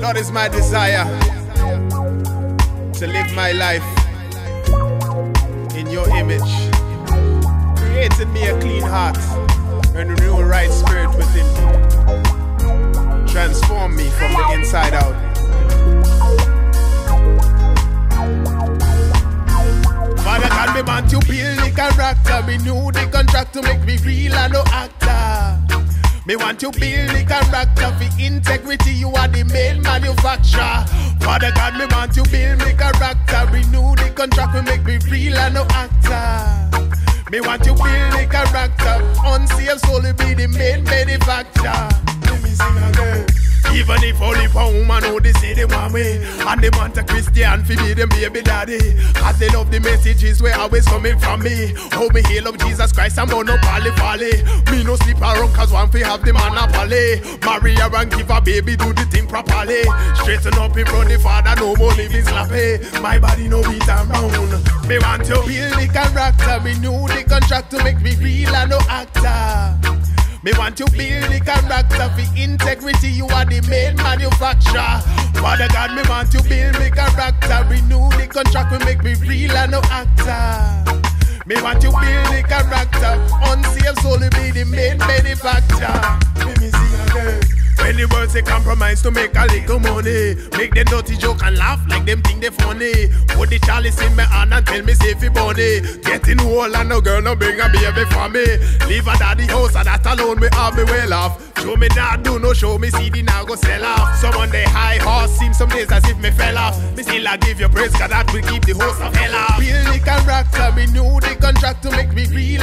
Lord is my desire to live my life in your image. Create me a clean heart and renew a right spirit within me. Transform me from the inside out. Father God, me want you build the character, renew the contract to make me real and no actor. Me want you build the character for integrity. You are the main manufacturer. Father God, me want you build the character, renew the contract, we make me real and no actor. Me want you build the character, unsaved soul will be the main benefactor. Even if only for woman who they say they want me. And they want a Christian fi be them baby daddy. Cause they love the messages where always coming from me. Oh me hail of Jesus Christ I'm no pally pally Me no sleep around cause one fi have the monopoly Marry her and give a baby do the thing properly. Straighten up in front the father no more living sloppy. My body no beat and round Me want to build the character Renew the contract to make me real and no actor me want you build the character for integrity. You are the main manufacturer. Father God, me want you build the character. Renew the contract, we make me real and no actor. Me want you build the character. Unsaved soul will be the main benefactor. The they compromise to make a little money. Make them dirty joke and laugh like them think they funny. Put the chalice in my hand and tell me safe bunny. Getting old and no girl no bring a baby for me. Leave a daddy house and that alone me have me well off. Show me that do no show me CD now go sell off. Someone they high horse seem some days as if me fell off. Me still I give you praise cause that will keep the host of hell off. Build the character, me knew the contract to make me actor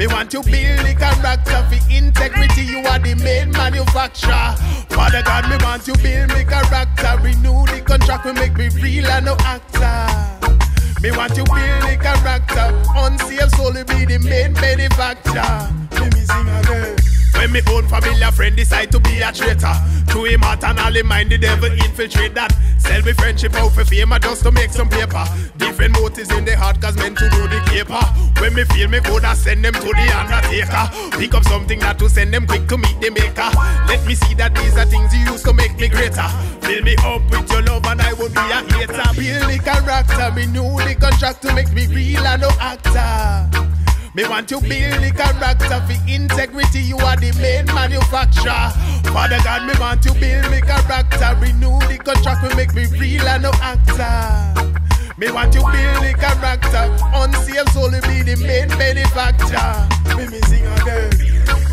me want you build the character for integrity. You are the main manufacturer. Father God, me want you build me character. Renew the contract, we make me real and no actor. Me want you build the character. Unsaved soul will be the main benefactor. Let me sing again. When me own familiar friend decide to be a traitor To him heart and all in mind the devil infiltrate that. Sell me friendship out for fame just to make some paper. Different motives in the heart cause men to do the caper. When me feel me could I send them to the undertaker. Pick up something that to send them quick to meet the maker. Let me see that these are things you use to make me greater. Fill me up with your love and I will be a hater. Build the character, me knew the contract to make me real and no actor. Me want you build the character for integrity. You are the main manufacturer. Father God, me want you build me character. Renew the contract, will make me real and no actor. Me want you build the character. Unsaved soul will be the main benefactor. Me me sing again.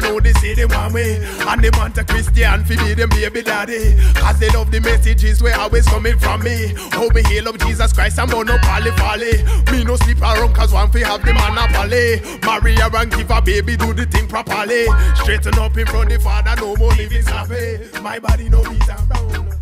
One woman who they say they want me. And want a Christian fi be them baby daddy. Cause they love the messages where always coming from me. Oh me hail up Jesus Christ I'm on no pally pally Me no sleep around cause one fi have the monopoly. Marry her and give a baby do the thing properly. Straighten up in front the father no more living sloppy My body no beat and brown